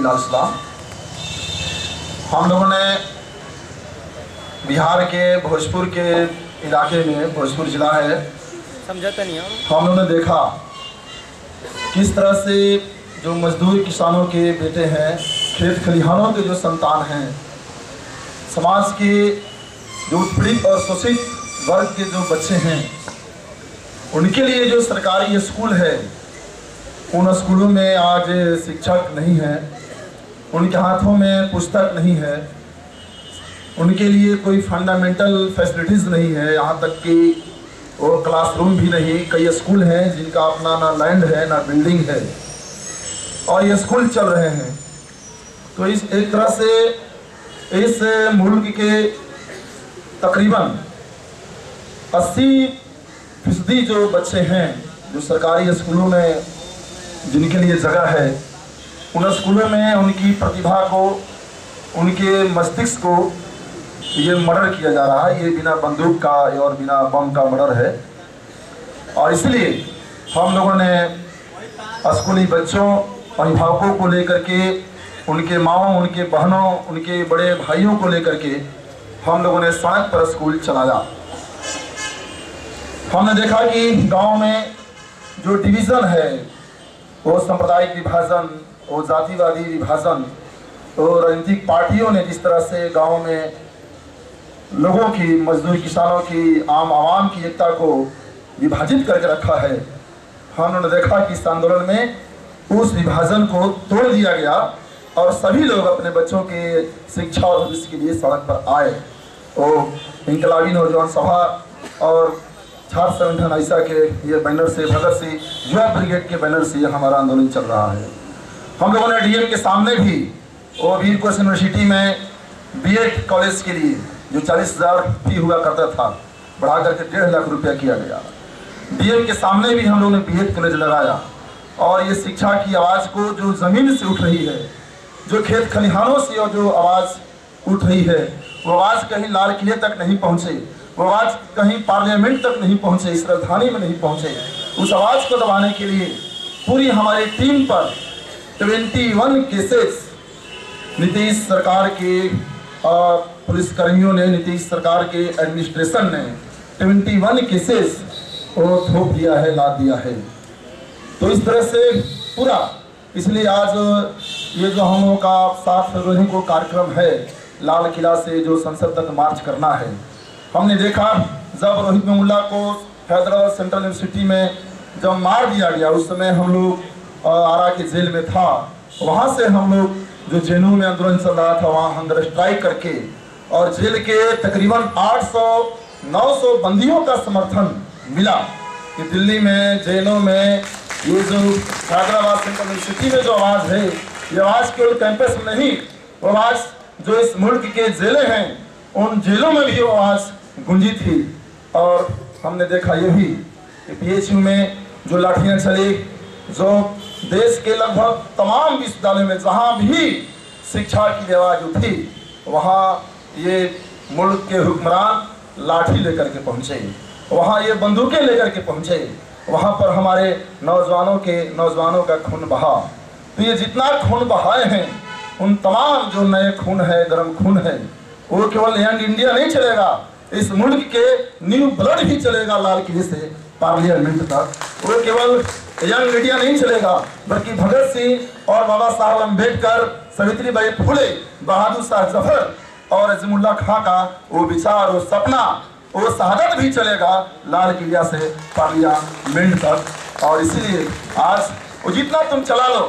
इस्लाम हम लोगों ने बिहार के भोजपुर के इलाके में भोजपुर जिला है समझाता नहीं हम हम लोगों ने देखा किस तरह से जो मजदूर किसानों के बेटे हैं खेत खलिहानों के जो संतान हैं समाज के जो उत्पीड़ित और शोषित वर्ग के जो बच्चे हैं उनके लिए जो सरकारी स्कूल है उन स्कूलों में आज शिक्षक नहीं है। उनके हाथों में पुस्तक नहीं है। उनके लिए कोई फंडामेंटल फैसिलिटीज़ नहीं है। यहाँ तक कि वो क्लासरूम भी नहीं, कई स्कूल हैं जिनका अपना ना लैंड है, ना बिल्डिंग है। और ये स्कूल चल रहे हैं। तो इस, एक तरह से इस मुल्क के तकरीबन 80 फ़ीसदी जो बच्चे हैं, जो सरकारी स्कूलों में जिनके लिए जगह है उन स्कूलों में उनकी प्रतिभा को, उनके मस्तिष्क को ये मर्डर किया जा रहा है। ये बिना बंदूक का और बिना बम का मर्डर है। और इसलिए हम लोगों ने स्कूली बच्चों, अभिभावकों को लेकर के, उनके माओ, उनके बहनों, उनके बड़े भाइयों को लेकर के हम लोगों ने सड़क पर स्कूल चलाया। हमने देखा कि गाँव में जो डिवीज़न है, वो सांप्रदायिक विभाजन वो जातिवादी विभाजन तो राजनीतिक पार्टियों ने जिस तरह से गाँव में लोगों की, मजदूर किसानों की, आम आवाम की एकता को विभाजित करके रखा है हमने देखा कि इस आंदोलन में उस विभाजन को तोड़ दिया गया और सभी लोग अपने बच्चों के शिक्षा और भविष्य के लिए सड़क पर आए। और इनकलाबी नौजवान सभा और छात्र संगठन ऐसा के ये बैनर से, भगत सिंह, युवा ब्रिगेड के बैनर से हमारा आंदोलन चल रहा है। हम लोगों ने डीएम के सामने भी वो वीर कोश यूनिवर्सिटी में बीएड कॉलेज के लिए जो चालीस हज़ार फ़ी हुआ करता था, बढ़ा करके डेढ़ लाख रुपया किया गया। डीएम के सामने भी हम लोगों ने बीएड कॉलेज लगाया और ये शिक्षा की आवाज़ को जो ज़मीन से उठ रही है, जो खेत खलिहानों से और जो आवाज़ उठ रही है, वो आवाज़ कहीं लाल किले तक नहीं पहुँचे, वो आवाज़ कहीं पार्लियामेंट तक नहीं पहुँचे, इस राजधानी में नहीं पहुँचे। उस आवाज़ को दबाने के लिए पूरी हमारी टीम पर ट्वेंटी वन केसेस नीतीश सरकार के पुलिस कर्मियों ने, नीतीश सरकार के एडमिनिस्ट्रेशन ने ट्वेंटी वन केसेस को थोप दिया है ला दिया है। तो इस तरह से पूरा, इसलिए आज ये जो हम लोगों का सात फरवरी को कार्यक्रम है, लाल किला से जो संसद तक मार्च करना है, हमने देखा जब रोहित मेमुल्ला को हैदराबाद सेंट्रल यूनिवर्सिटी में जब मार दिया गया, उस समय हम लोग आरा के जेल में था। वहाँ से हम लोग जो जेनू में आंदोलन चल रहा था, वहाँ हंगर स्ट्राइक करके और जेल के तकरीबन 800 900 बंदियों का समर्थन मिला कि दिल्ली में, जेलों में ये जो हैदराबाद सेंट्रल यूनिवर्सिटी में जो आवाज़ है, ये आवाज़ केवल कैंपस में नहीं, वो आवाज़ जो इस मुल्क के जेलें हैं, उन जेलों में भी आवाज़ गूंजी थी। और हमने देखा ये भी कि पी में जो लाठियाँ चली जो देश के लगभग तमाम विश्वविद्यालयों में जहाँ भी शिक्षा की आवाज़ उठी, वहाँ ये मुल्क के हुक्मरान लाठी लेकर के पहुँचे। वहाँ ये बंदूकें लेकर के पहुँचे। वहाँ पर हमारे नौजवानों के, नौजवानों का खून बहा। तो ये जितना खून बहाए हैं, उन तमाम जो नए खून है, गर्म खून है, वो केवल यंग इंडिया नहीं चलेगा, इस मुल्क के न्यू ब्लड भी चलेगा लाल किले से। पार्लियामेंट तक वो केवल यंग इंडिया नहीं चलेगा, बल्कि भगत सिंह और बाबा साहब अंबेडकर सावित्री बाई फुले, बहादुर शाह ज़फ़र और अजमुल्ला खां का वो विचार, वो सपना, वो शहादत भी चलेगा, लाल किला से पार्लियामेंट तक। और इसीलिए आज वो जितना तुम चला लो,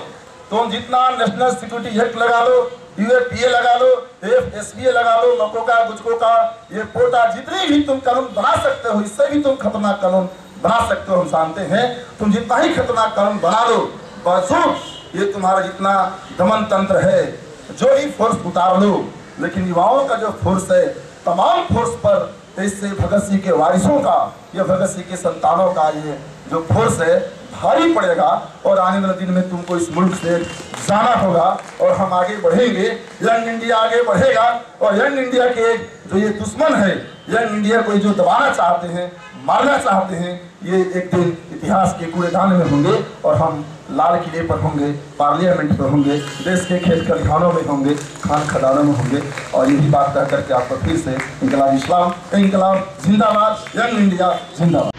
तुम जितना नेशनल सिक्योरिटी एक्ट लगा लो यूएपीए लगा लो एफ़ एस लगा लो, लोगों का गुजकों का, ये पोटा जितनी भी तुम कानून बना सकते हो, इससे भी तुम खतरनाक कानून बना सकते हो, हम जानते हैं। तुम जितना ही खतरनाक कानून बना लो बावजूद ये तुम्हारा जितना दमन तंत्र है, जो ही फोर्स उतार लो। लेकिन युवाओं का जो फोर्स है, तमाम फोर्स पर, इससे भगत सिंह के वारिसों का, या भगत सिंह के संतानों का ये जो फोर्स है, भारी पड़ेगा। और आने वाले दिन में तुमको इस मुल्क से जाना होगा, और हम आगे बढ़ेंगे। यंग इंडिया आगे बढ़ेगा, और यंग इंडिया के जो ये दुश्मन है, यंग इंडिया को जो दबाना चाहते हैं, मारना चाहते हैं ये एक दिन इतिहास के कूड़ेदान में होंगे और हम लाल किले पर होंगे, पार्लियामेंट पर होंगे, देश के खेल खलिखानों में होंगे, खान खदानों में होंगे। और यही बात कह करके आपको फिर से इनकलाब इस्लाम, इनकलाब जिंदाबाद, यंग इंडिया जिंदाबाद।